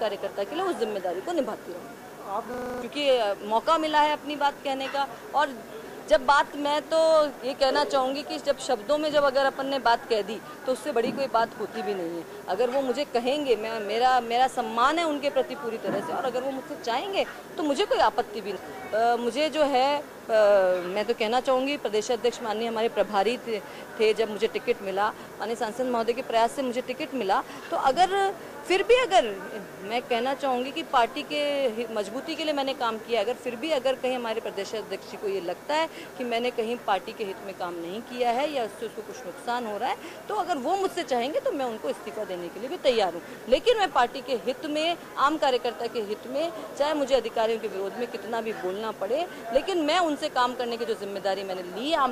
कार्यकर्ता के लिए उस ज़िम्मेदारी को निभाती रहूँ। क्योंकि मौका मिला है अपनी बात कहने का। और जब बात मैं तो ये कहना चाहूँगी कि जब शब्दों में जब अगर अपन ने बात कह दी तो उससे बड़ी कोई बात होती भी नहीं है। अगर वो मुझे कहेंगे मैं मेरा मेरा सम्मान है उनके प्रति पूरी तरह से और अगर वो मुझसे चाहेंगे तो मुझे कोई आपत्ति भी नहीं। आ, मुझे जो है आ, मैं तो कहना चाहूँगी प्रदेश अध्यक्ष माननीय हमारे प्रभारी थे, थे जब मुझे टिकट मिला माननीय सांसद महोदय के प्रयास से मुझे टिकट मिला तो अगर फिर भी अगर, मैं कहना चाहूँगी कि पार्टी के मजबूती के लिए मैंने काम किया अगर फिर भी अगर कहीं हमारे प्रदेश अध्यक्ष को ये लगता है कि मैंने कहीं पार्टी के हित में काम नहीं किया है या उससे उसको कुछ नुकसान हो रहा है तो अगर वो मुझसे चाहेंगे तो मैं उनको इस्तीफा देने के लिए भी तैयार हूँ। लेकिन मैं पार्टी के हित में, आम कार्यकर्ता के हित में, चाहे मुझे अधिकारियों के विरोध में कितना भी बोलना पड़े, लेकिन मैं उनसे काम करने की जो ज़िम्मेदारी मैंने ली आम